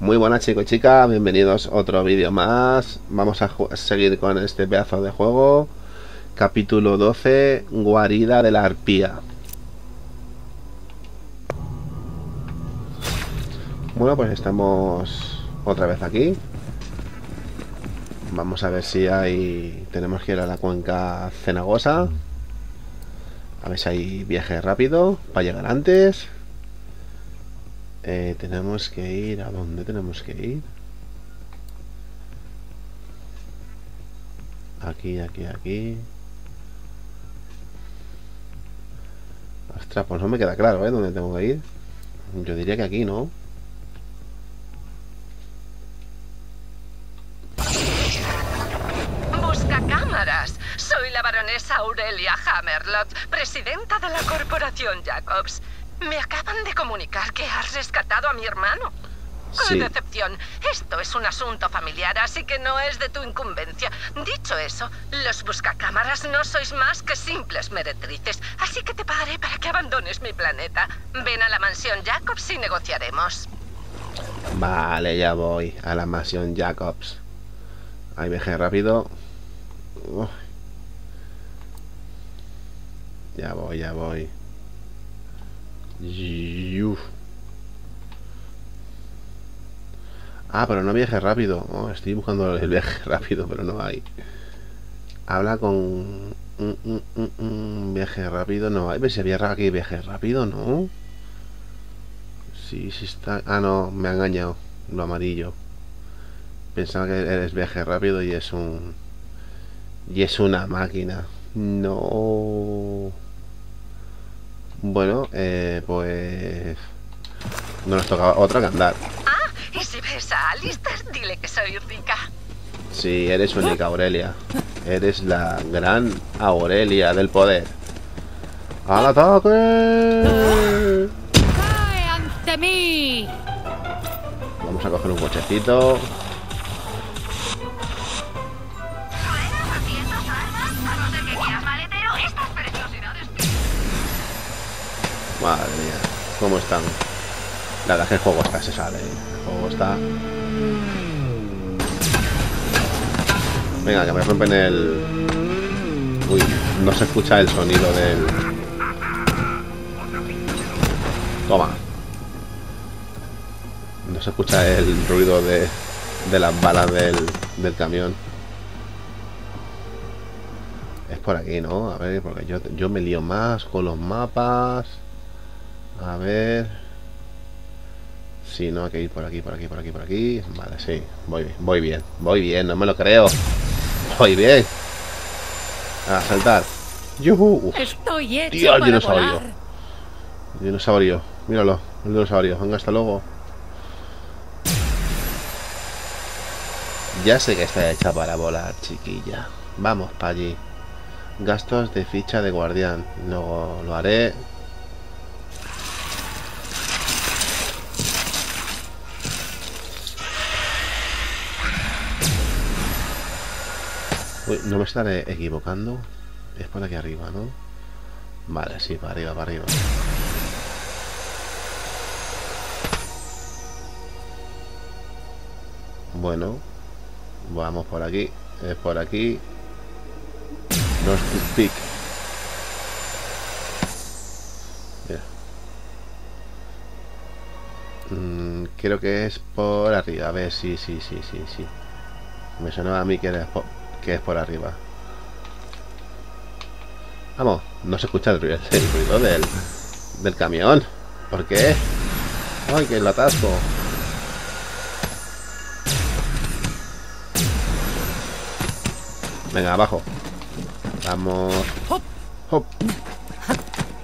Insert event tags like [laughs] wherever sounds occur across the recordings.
Muy buenas chicos y chicas, bienvenidos a otro vídeo más. Vamos a seguir con este pedazo de juego. Capítulo 12, Guarida de la Arpía. Bueno, pues estamos otra vez aquí. Vamos a ver si hay... Tenemos que ir a la cuenca cenagosa. A ver si hay viaje rápido para llegar antes. Eh, tenemos que ir... ¿A dónde tenemos que ir? Aquí, aquí, aquí. Ostras, pues no me queda claro, ¿eh? ¿Dónde tengo que ir? Yo diría que aquí, ¿no? Busca cámaras. Soy la baronesa Aurelia Hammerlot, presidenta de la corporación Jacobs. Me acaban de comunicar que has rescatado a mi hermano. Sí. ¡Qué decepción! Esto es un asunto familiar, así que no es de tu incumbencia. Dicho eso, los buscacámaras no sois más que simples meretrices, así que te pagaré para que abandones mi planeta. Ven a la mansión Jacobs y negociaremos. Vale, ya voy a la mansión Jacobs. Ahí viaje rápido. Uf. Ya voy, ya voy. Yuf. Ah, pero no viaje rápido. Oh, estoy buscando el viaje [laughs] rápido, pero no hay. Habla con un viaje rápido. No hay. Pero si había aquí viaje rápido, ¿no? Sí, sí está. Ah, no, me ha engañado. Lo amarillo. Pensaba que eres viaje rápido y es un. Y es una máquina. No. Bueno, eh, pues. No nos toca otra que andar. Ah, y si ves a Alistair, dile que soy rica. Sí, eres única, Aurelia. Eres la gran Aurelia del poder. ¡Al ataque! ¡Cae ante mí! Vamos a coger un cochecito. ¿Cómo están? La verdad que el juego está, se sale. El juego está. Venga, que me rompen el. Uy, no se escucha el sonido del. Toma. No se escucha el ruido de, de las balas del, del camión. Es por aquí, ¿no? A ver, porque yo, yo me lío más con los mapas. A ver. Sí, no, hay que ir por aquí, por aquí, por aquí, por aquí. Vale, sí. Voy, voy bien, voy bien, no me lo creo. Voy bien. A saltar. ¡Yuhu! Estoy hecho Tío, el dinosaurio. volar. dinosaurio. Míralo, el dinosaurio. Venga, hasta luego. Ya sé que está hecha para volar, chiquilla. Vamos para allí. Gastos de ficha de guardián. Luego lo haré. Uy, no me estaré equivocando. Es por aquí arriba, ¿no? Vale, sí, para arriba, para arriba. Bueno, vamos por aquí. Es por aquí. North Peak. Mira. Mm, creo que es por arriba. A ver, sí, sí, sí, sí, sí. Me sonaba a mí que, era po- que es por arriba. Vamos, no se escucha el ruido, [laughs] el ruido del, del camión. ¿Por qué? ¡Ay, que lo atasco! Venga, abajo. Vamos. Hop.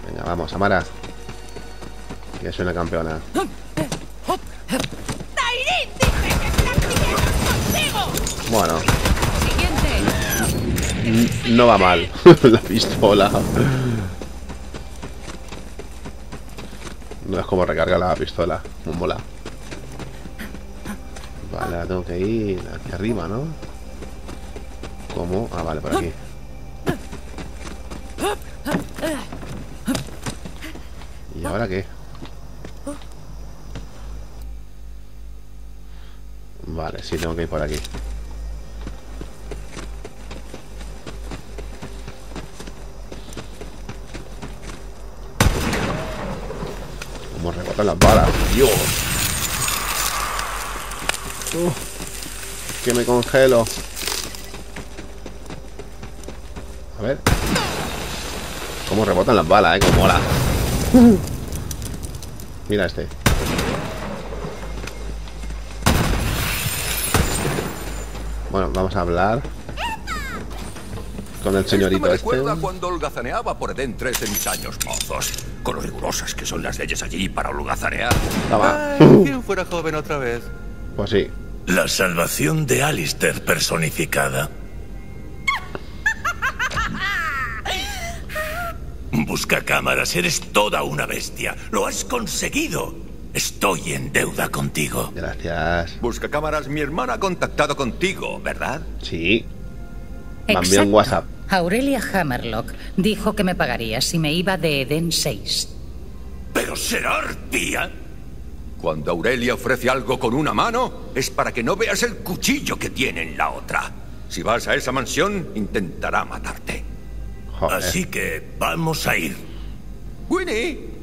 Venga, vamos, Amara. Que es una campeona. Bueno, no va mal. [laughs] La pistola. No es como recarga la pistola. Muy mola. Vale, ahora tengo que ir aquí arriba, ¿no? ¿Cómo? Ah, vale, por aquí. ¿Y ahora qué? Vale, sí, tengo que ir por aquí. Las balas. Dios. Uf, que me congelo. A ver. Cómo rebotan las balas, eh. Como mola. Mira este. Bueno, vamos a hablar con el señorito Esto me este. recuerda cuando holgazaneaba por Edén 3 en mis años mozos. Con lo rigurosas que son las leyes allí para holgazanear. Ay, ¿Quién fuera joven otra vez? Pues sí. La salvación de Alistair personificada. Busca cámaras, eres toda una bestia. Lo has conseguido. Estoy en deuda contigo. Gracias. Busca cámaras, mi hermana ha contactado contigo, ¿verdad? Sí. Envió un. WhatsApp. Aurelia Hammerlock dijo que me pagaría si me iba de Eden 6. Pero será arpía. Cuando Aurelia ofrece algo con una mano, es para que no veas el cuchillo que tiene en la otra. Si vas a esa mansión, intentará matarte. Joder. Así que vamos a ir. Winnie,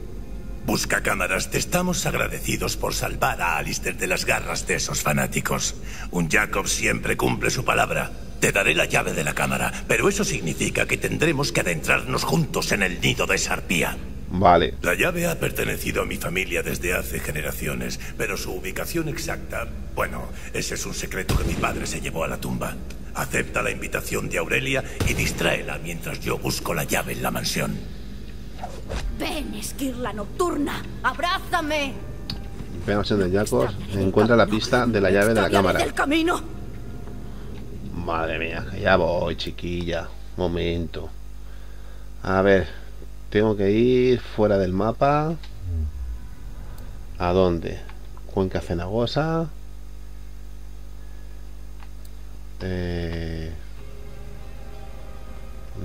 Busca cámaras, te estamos agradecidos por salvar a Alistair de las garras de esos fanáticos. Un Jacob siempre cumple su palabra. Te daré la llave de la cámara, pero eso significa que tendremos que adentrarnos juntos en el nido de esa arpía. Vale. La llave ha pertenecido a mi familia desde hace generaciones, pero su ubicación exacta, bueno, ese es un secreto que mi padre se llevó a la tumba. Acepta la invitación de Aurelia y distráela mientras yo busco la llave en la mansión. Ven, esquirla nocturna. Abrázame. Ve a mansión de Jacobs. Encuentra la pista de la llave de la cámara. del camino. Madre mía, ya voy, chiquilla. Momento. A ver, tengo que ir fuera del mapa. ¿A dónde? Cuenca Cenagosa. Eh...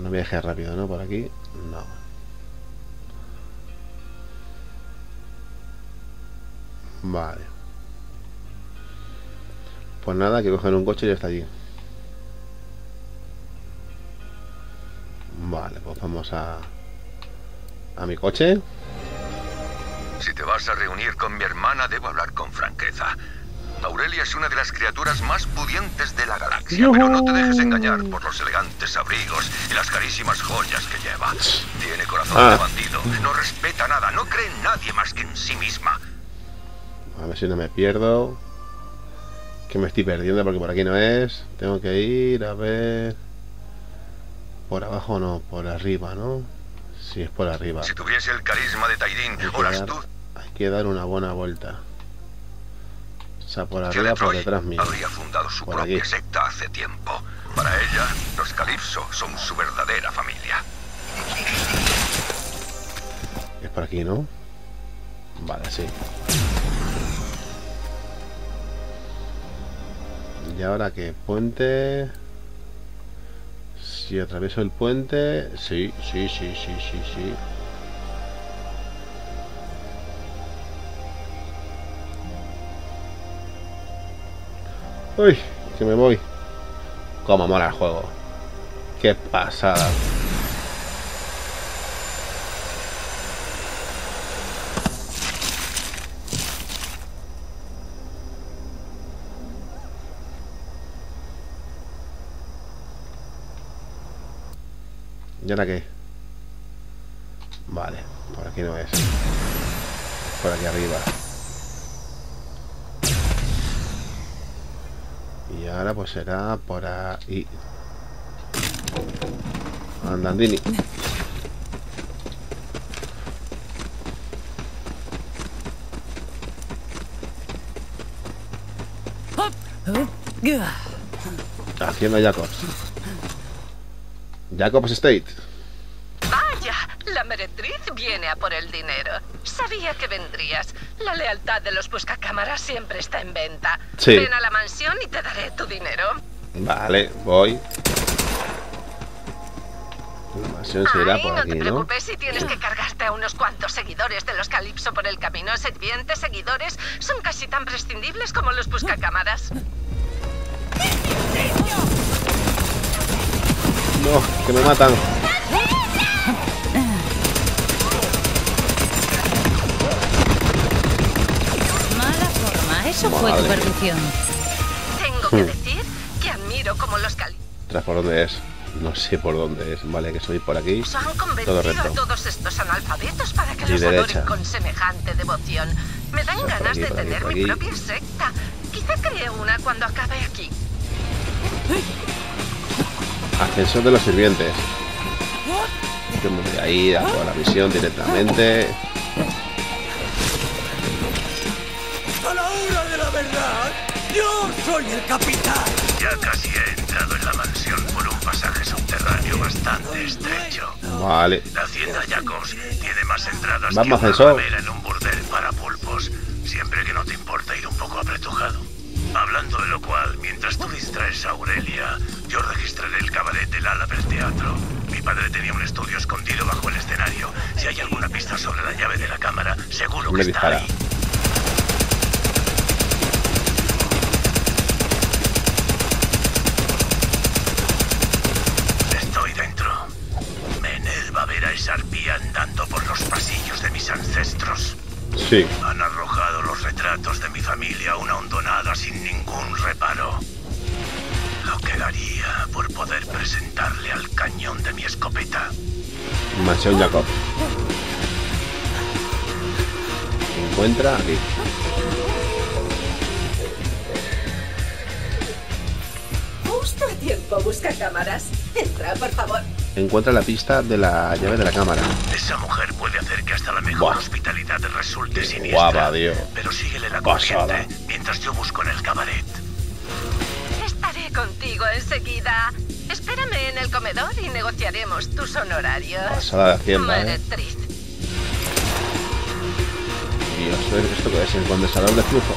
No viaje rápido, ¿no? Por aquí. No. Vale. Pues nada, que coger un coche y ya está allí. Vale, pues vamos a... A mi coche. si te vas a reunir con mi hermana, debo hablar con franqueza. Aurelia es una de las criaturas más pudientes de la galaxia, pero no te dejes engañar por los elegantes abrigos y las carísimas joyas que lleva. Tiene corazón Ah. de bandido, no respeta nada, no cree en nadie más que en sí misma. A ver si no me pierdo. Que me estoy perdiendo porque por aquí no es. Tengo que ir a ver... Por abajo no, por arriba, ¿no? Sí, es por arriba. Si tuviese el carisma de Tairín o la astucia hay que dar una buena vuelta. O sea, por arriba, por detrás mío. habría fundado su Por propia aquí. secta hace tiempo. Para ella, los Calipso son su verdadera familia. Es por aquí, ¿no? Vale, sí. Y ahora que puente... Si atravieso el puente... Sí, sí, sí, sí, sí, sí. Uy, que me voy. Cómo mola el juego. Qué pasada. ¿Y ahora qué? Vale, por aquí no es. Por aquí arriba. Y ahora pues será por ahí. Andandini. Hacienda Jacobs. Jacobs State. Vaya, la meretriz viene a por el dinero. Sabía que vendrías. La lealtad de los buscacámaras siempre está en venta. Sí. Ven a la mansión y te daré tu dinero. Vale, voy. La mansión se irá Ay, por no aquí, te ¿no? preocupes si tienes que cargarte a unos cuantos seguidores de los Calipso por el camino. Sirvientes, seguidores, son casi tan prescindibles como los buscacámaras. No, que me matan. Mala forma. Eso fue tu perdición. Tengo que Hmm. decir que admiro como los Calipso ¿Tras por dónde es? No sé por dónde es. Vale, que soy por aquí. han Todo convencido a recto. todos estos analfabetos para que Y los derecha. adoren con semejante devoción. Me dan por ganas aquí, de aquí, tener mi propia secta. Quizá cree una cuando acabe aquí. Ascensor de los sirvientes. Yo me voy a ir a por la misión directamente. A la hora de la verdad, yo soy el capitán. Ya casi he entrado en la mansión por un pasaje subterráneo bastante estrecho. Vale. La hacienda Jacobs tiene más entradas Vamos, que una ascensor. en un burdel para pulpos, siempre que no te importa ir un poco apretujado. Hablando de lo cual, mientras tú distraes a Aurelia, yo registraré el cabaret del Alaber Teatro. Mi padre tenía un estudio escondido bajo el escenario. Si hay alguna pista sobre la llave de la cámara, seguro que está ahí. Estoy dentro. Me enerva ver a esa arpía andando por los pasillos de mis ancestros. Sí. Cañón de mi escopeta. Mansión Jacob. Se encuentra aquí. Justo a tiempo, busca cámaras. Entra, por favor. Encuentra la pista de la llave de la cámara. Esa mujer puede hacer que hasta la mejor Buah. hospitalidad resulte siniestra. guapa, tío. Pero síguele la Pasada. corriente mientras yo busco en el cabaret. Estaré contigo enseguida. Espérame en el comedor y negociaremos tus honorarios. Pasada de Hacienda, ¿eh? Dios, ¿ves esto que es? El condensador de flujo.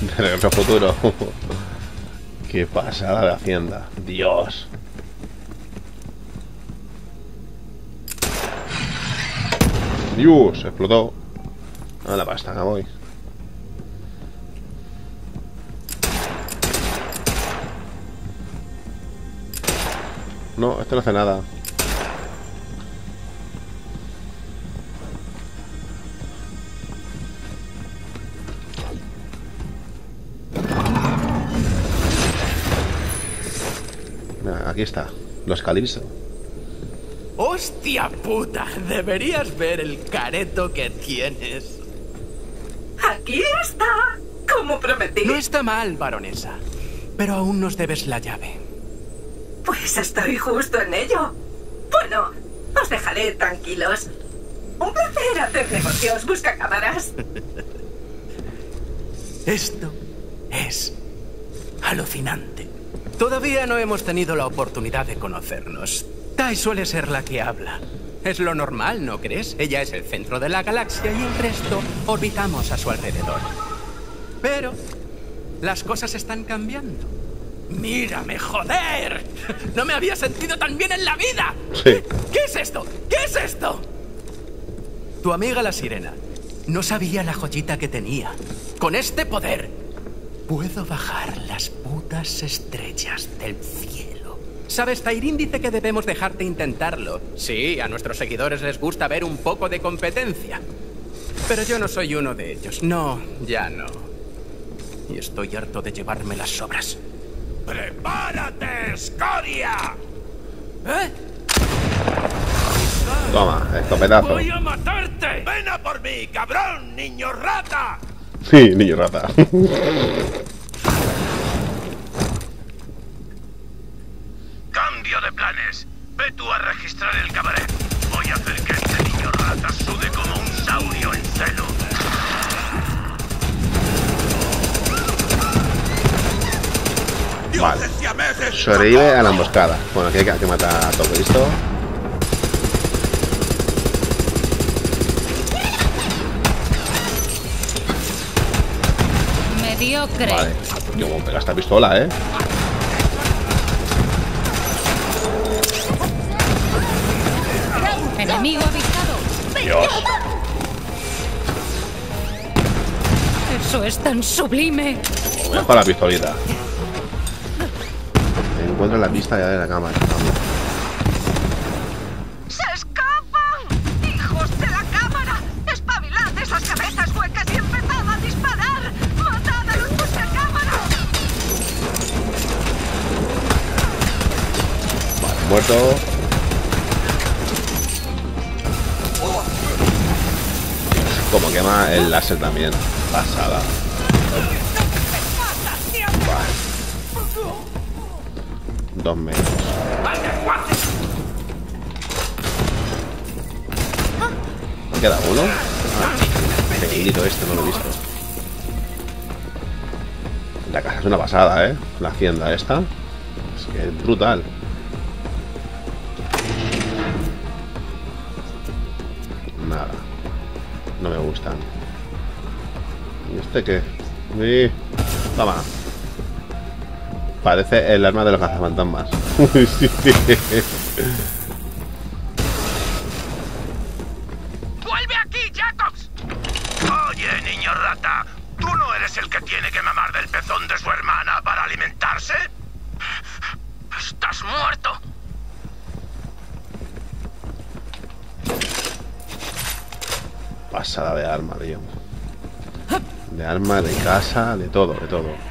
[laughs] De regreso futuro. [laughs] Qué pasada de Hacienda. Dios. Dios, explotó. A la pasta, me voy. No, esto no hace nada. Mira, aquí está. Los Calypso. ¡Hostia puta! Deberías ver el careto que tienes. Aquí está, como prometí. No está mal, baronesa. Pero aún nos debes la llave. Pues estoy justo en ello. Bueno, os dejaré tranquilos. Un placer hacer negocios, busca cámaras. [laughs] Esto es alucinante. Todavía no hemos tenido la oportunidad de conocernos. Tai suele ser la que habla. Es lo normal, ¿no crees? Ella es el centro de la galaxia y el resto orbitamos a su alrededor. Pero las cosas están cambiando. ¡Mírame, joder! ¡No me había sentido tan bien en la vida! Sí. ¿Qué es esto? ¿Qué es esto? Tu amiga la sirena no sabía la joyita que tenía. Con este poder puedo bajar las putas estrellas del cielo. ¿Sabes? Tairín dice que debemos dejarte intentarlo. Sí, a nuestros seguidores les gusta ver un poco de competencia. Pero yo no soy uno de ellos. No, ya no. Y estoy harto de llevarme las sobras. ¡Prepárate, escoria! ¿Eh? Toma, escopetazo. ¡Voy a matarte! ¡Ven a por mí, cabrón, niño rata! Sí, niño rata. [laughs] Sobrevive a la emboscada. Bueno, aquí hay que, matar a todo esto. Mediocre. Vale. Yo como pega esta pistola, ¿eh? Enemigo avisado. Dios. Eso es tan sublime. Voy a la pistolita. Encuentro la pista ya de la cámara. ¡Se escapan! ¡Hijos de la cámara! ¡Espabilad esas cabezas huecas y empezad a disparar! ¡Matad a los buscacámaras! Muerto. Como quema el láser también. Pasada. Metros. ¿Me queda uno? Ah, pequeñito este, no lo he visto. La casa es una pasada, ¿eh? La hacienda esta. Es que es brutal. Nada. No me gustan. ¿Y este qué? Sí. Toma. Parece el arma de los cazafantasmas. Sí. ¡Vuelve aquí, Jacobs! Oye, niño rata, ¿tú no eres el que tiene que mamar del pezón de su hermana para alimentarse? ¡Estás muerto! Pasada de arma, tío. De arma, de casa, de todo, de todo.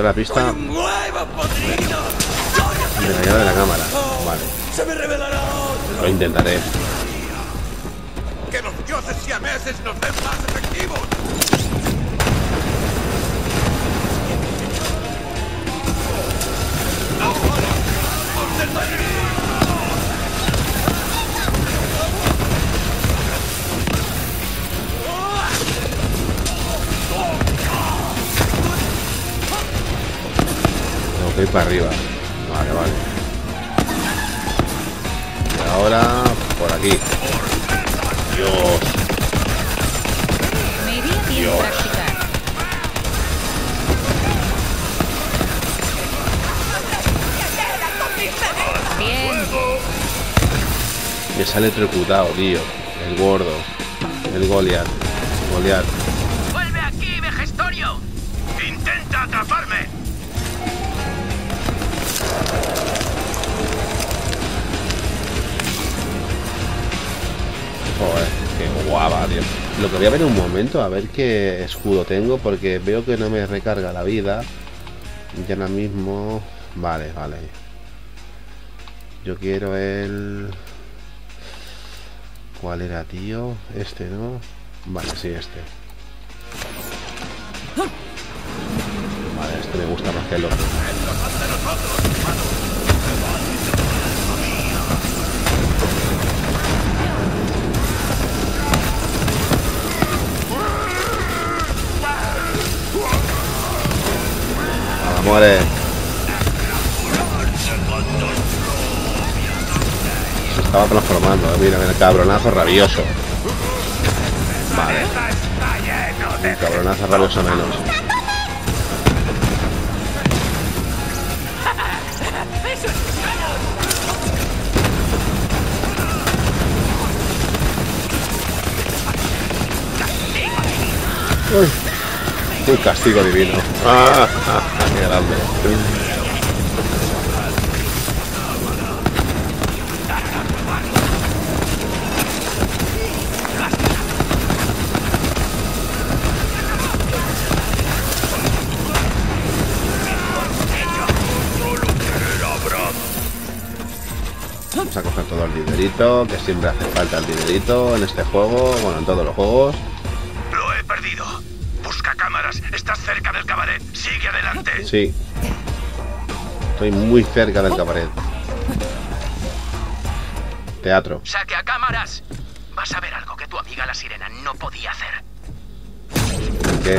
Encontré la pista de la de la cámara. Vale, ¡Se me revelará lo intentaré. ¡Que los dioses siameses nos den más efectivos! Tengo ir para arriba. Vale, vale. Y ahora por aquí. Dios. Dios. Me sale electrocutado, tío. El gordo. El Goliath. Goliath. Joder, qué guapa, tío. Lo que voy a ver un momento, a ver qué escudo tengo, porque veo que no me recarga la vida. Y ahora mismo... Vale, vale. Yo quiero el... ¿Cuál era, tío? Este, ¿no? Vale, sí, este. Vale, este me gusta más que el otro. Muere. Se estaba transformando, eh, mira, mira, cabronazo rabioso. Vale. Cabronazo rabioso menos. Un castigo divino. Ah, ah, Vamos a coger todo el dinerito, que siempre hace falta el dinerito en este juego, bueno, en todos los juegos. Sí. Estoy muy cerca del cabaret. Teatro. ¡Saque a cámaras! Vas a ver algo que tu amiga la sirena no podía hacer. ¿Qué?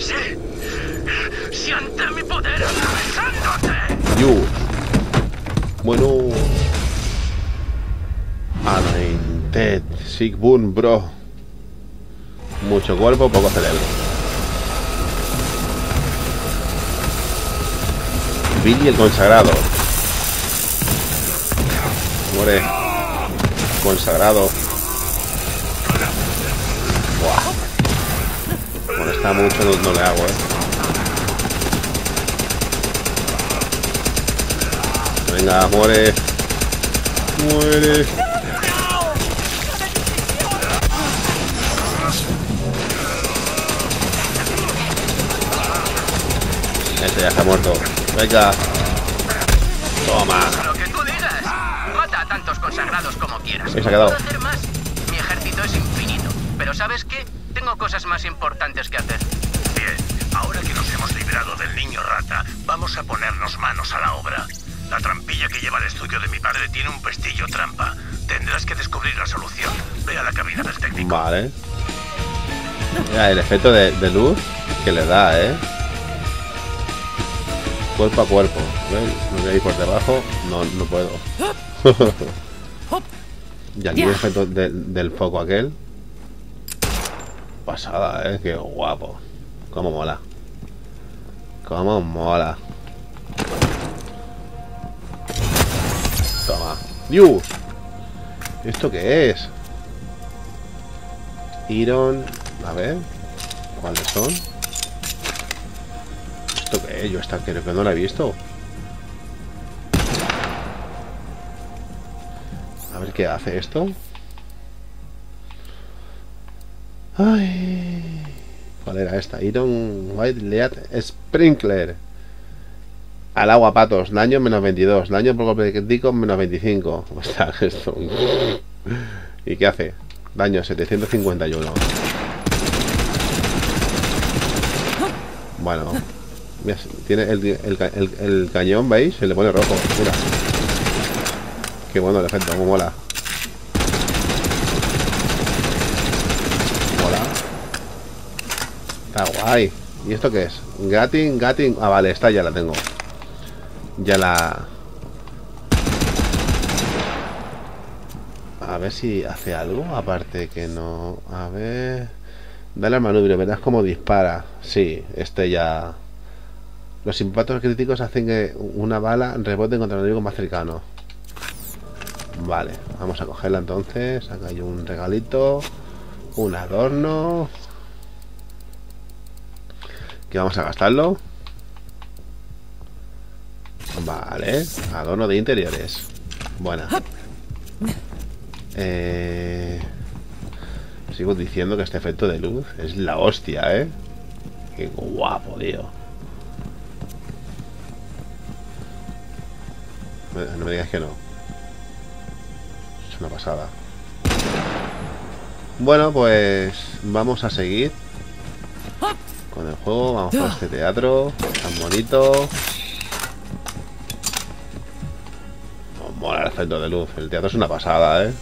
Sí. Siente mi poder atravesándote. Yu. Bueno. Alain, Ted, Sigmund, bro. Mucho cuerpo, poco cerebro. Billy el consagrado. Muere. Consagrado. Buah. Molesta mucho, no, no le hago, eh. Venga, muere. Muere. Este ya está muerto. Venga. Toma. Lo que tú digas. Mata a tantos consagrados como quieras. Se ha quedado. Puedo hacer más. Mi ejército es infinito. Pero ¿sabes qué? Tengo cosas más importantes que hacer. Bien, ahora que nos hemos librado del niño rata, vamos a ponernos manos a la obra. La trampilla que lleva el estudio de mi padre tiene un pestillo trampa. Tendrás que descubrir la solución. Ve a la cabina del técnico. Vale. Mira, el efecto de, de luz que le da, ¿eh? Cuerpo a cuerpo. ¿Veis? Me voy a ir por debajo. No, no puedo. [laughs] y aquí el efecto de- del foco aquel. Pasada, ¿eh? Qué guapo. Cómo mola. Cómo mola. Toma. ¡Yu! ¿Esto qué es? Iron. A ver. ¿Cuáles son? ¿Esto qué es? Yo esta creo que no la he visto. A ver qué hace esto. Ay. ¿Cuál era esta? Iron White Lead Sprinkler. Al agua, patos. Daño menos 22. Daño por golpe crítico menos 25. [laughs] O sea, esto. ¿Y qué hace? Daño 751. Bueno. Tiene el, el ca- el- el cañón, ¿veis? Se le pone rojo. Mira. Qué bueno el efecto, cómo mola. Mola. Está guay. ¿Y esto qué es? Gatin, Gatin. Ah, vale, esta ya la tengo. Ya la. A ver si hace algo. Aparte que no. A ver. Dale al manubrio, verás cómo dispara. Sí, este ya. Los impactos críticos hacen que una bala rebote contra el enemigo más cercano. Vale, vamos a cogerla entonces. Acá hay un regalito. Un adorno. Que vamos a gastarlo. Vale, adorno de interiores. Buena. Eh, sigo diciendo que este efecto de luz es la hostia, ¿eh? Qué guapo, tío. No me digas que no. Es una pasada. Bueno, pues vamos a seguir con el juego. Vamos por este teatro tan bonito. Oh, mola el efecto de luz. El teatro es una pasada, ¿eh?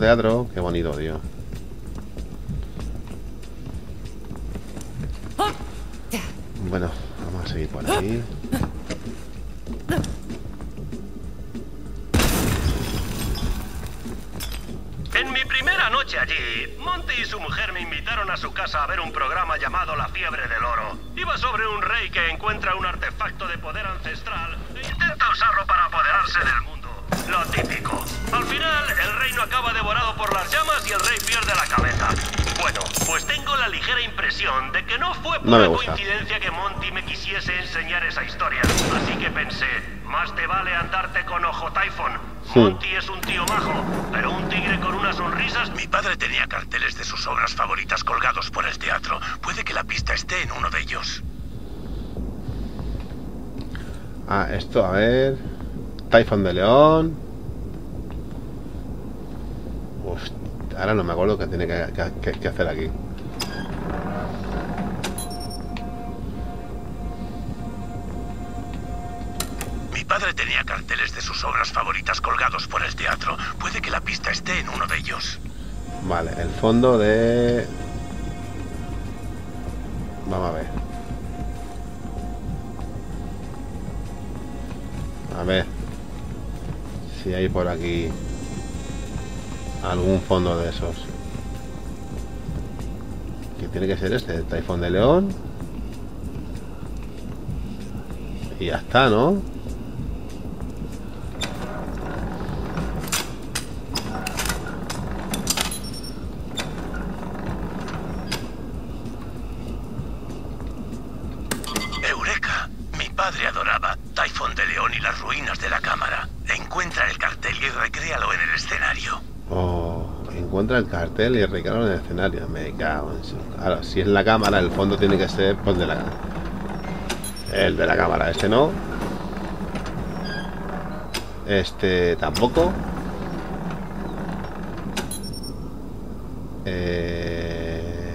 Teatro. Qué bonito, tío. Bueno, vamos a seguir por aquí. En mi primera noche allí, Monty y su mujer me invitaron a su casa a ver un programa llamado La Fiebre del Oro. Iba sobre un rey que encuentra un artefacto de poder ancestral e intenta usarlo para apoderarse del mundo. Lo típico. Al final, el reino acaba devorado por las llamas y el rey pierde la cabeza. Bueno, pues tengo la ligera impresión de que no fue No me pura gusta. coincidencia que Monty me quisiese enseñar esa historia. Así que pensé, más te vale andarte con ojo Typhon. Sí. Monty es un tío majo, pero un tigre con unas sonrisas. Mi padre tenía carteles de sus obras favoritas colgados por el teatro. Puede que la pista esté en uno de ellos. Ah, esto, a ver. Typhon de León. Uf, ahora no me acuerdo qué tiene que, que- que- que hacer aquí. Mi padre tenía carteles de sus obras favoritas colgados por el teatro. Puede que la pista esté en uno de ellos. Vale, el fondo de... Vamos a ver. A ver. Si hay por aquí algún fondo de esos. Que tiene que ser este, el Taifón de León. Y ya está, ¿no? Eureka. Mi padre adoraba Taifón de León y las ruinas de la cámara. Encuentra el cartel y recréalo en el escenario. Oh, encuentra el y recalo en el escenario. Me cago en su... Claro, si es la cámara, el fondo tiene que ser pues, de la... El de la cámara, este no. Este tampoco. Eh...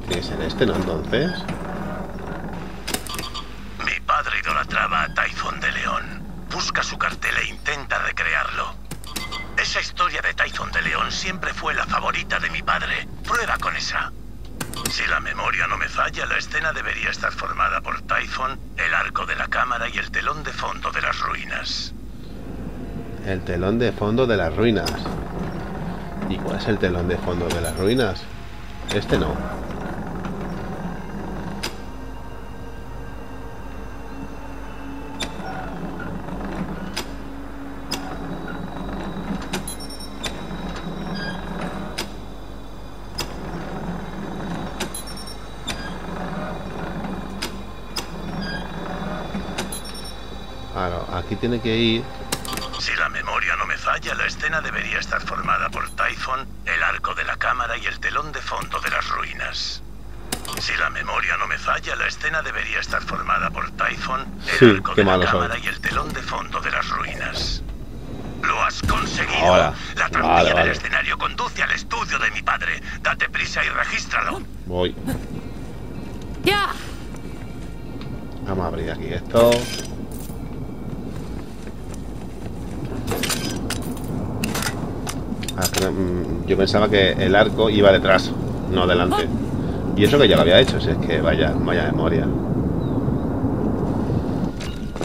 Tiene que ser este, ¿no? Entonces... Mi padre idolatraba a Taifón de León. Busca su cartel e intenta recrearlo. Esa historia de Taifón de León siempre fue la favorita de mi padre. Prueba con esa. Si la memoria no me falla, la escena debería estar formada por Typhon, el arco de la cámara y el telón de fondo de las ruinas. El telón de fondo de las ruinas. ¿Y cuál es el telón de fondo de las ruinas? Este no. Tiene que ir Si la memoria no me falla, la escena debería estar formada por Typhon, el arco de la cámara y el telón de fondo de las ruinas. Si la memoria no me falla, la escena debería estar formada por Typhon, el Sí, arco de la cámara y el telón de fondo de las ruinas. Lo has conseguido. Ahora. La trampilla Vale, del escenario conduce al estudio de mi padre. Date prisa y regístralo. Voy. ¡Ya! Vamos a abrir aquí esto. Ah, que no, mm, yo pensaba que el arco iba detrás, no delante. Y eso que ya lo había hecho, si es que vaya, vaya memoria.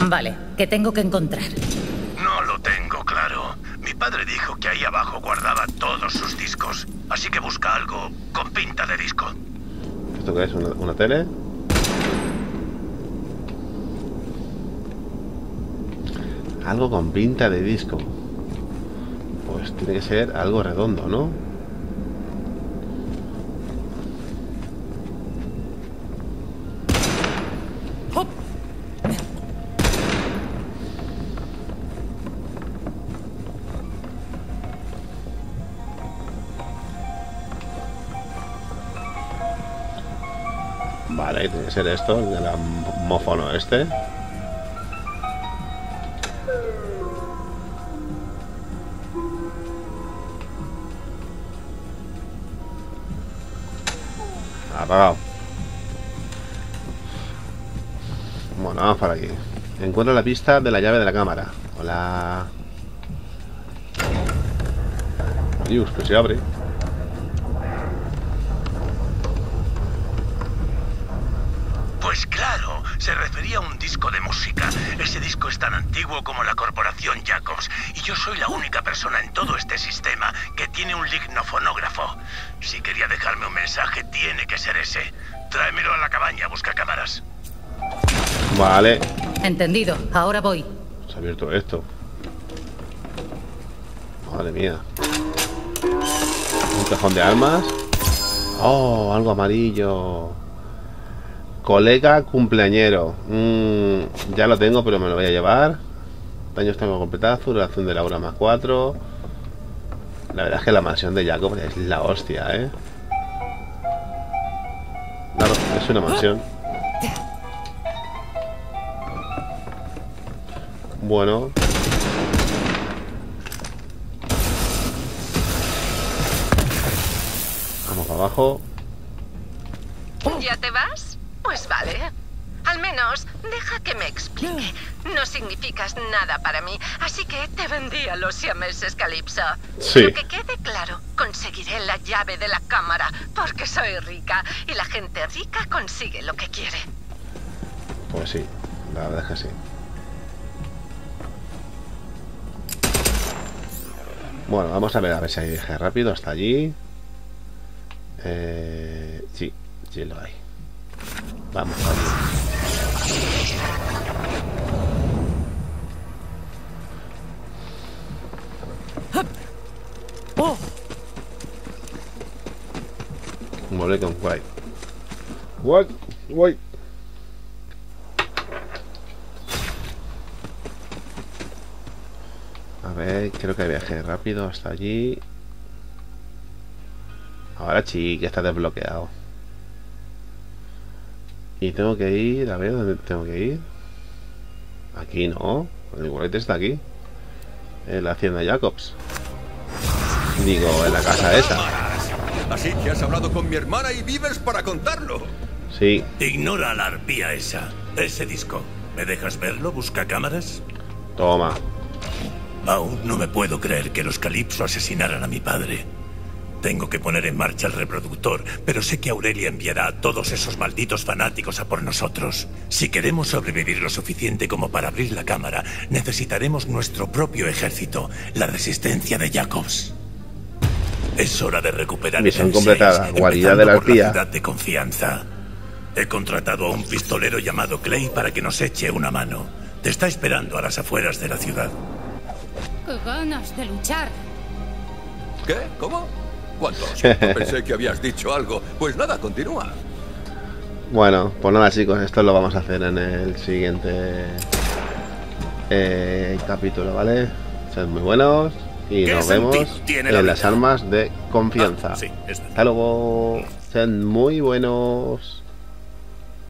Vale, que tengo que encontrar. No lo tengo claro. Mi padre dijo que ahí abajo guardaba todos sus discos. Así que busca algo con pinta de disco. ¿Esto qué es? ¿Una, una tele? Algo con pinta de disco. Pues tiene que ser algo redondo, ¿no? Vale, tiene que ser esto, el del mofóno este. Bueno, vamos para aquí. Encuentro la pista de la llave de la cámara. Hola. Dios, que se abre. Vale. Entendido, ahora voy. Se ha abierto esto. Madre mía. Un cajón de armas. Oh, algo amarillo. Colega cumpleañero. Mm, ya lo tengo, pero me lo voy a llevar. Daños tengo completazo. Duración de la hora más 4. La verdad es que la mansión de Jacob es la hostia, ¿eh? Claro, es una mansión. Bueno, vamos para abajo. ¿Ya te vas? Pues vale. Al menos, deja que me explique. No significas nada para mí, así que te vendí a los siameses Calypso. Sí. Pero que quede claro, conseguiré la llave de la cámara, porque soy rica, y la gente rica consigue lo que quiere. Pues sí, la verdad es que sí. Bueno, vamos a ver a ver si hay viaje rápido hasta allí. Eh, sí, sí lo hay. Vamos. ¡Oh! Volé con White. White, White. A creo que viaje rápido hasta allí. Ahora sí, que está desbloqueado. Y tengo que ir, a ver, ¿dónde tengo que ir? Aquí no, el White está aquí. En la hacienda Jacobs. Digo, en la casa esa. Así que has hablado con mi hermana y vives para contarlo. Sí, Ignora la arpía esa. Ese disco. ¿Me dejas verlo? ¿Busca cámaras? toma. Aún no me puedo creer que los Calipso asesinaran a mi padre. Tengo que poner en marcha el reproductor, pero sé que Aurelia enviará a todos esos malditos fanáticos a por nosotros. Si queremos sobrevivir lo suficiente como para abrir la cámara, necesitaremos nuestro propio ejército, la resistencia de Jacobs. Es hora de recuperar Misión completada, 6, guarida de la arpía. ciudad de confianza. He contratado a un pistolero llamado Clay para que nos eche una mano. Te está esperando a las afueras de la ciudad. ¡Qué ganas de luchar! ¿Qué? ¿Cómo? ¿Cuántos? [laughs] Pensé que habías dicho algo. Pues nada, continúa. Bueno, pues nada chicos, esto lo vamos a hacer en el siguiente eh, capítulo, ¿vale? Sed muy buenos y ¿Qué nos vemos sentido tiene la en las armas de confianza. Ah, sí. Hasta luego. Sed muy buenos.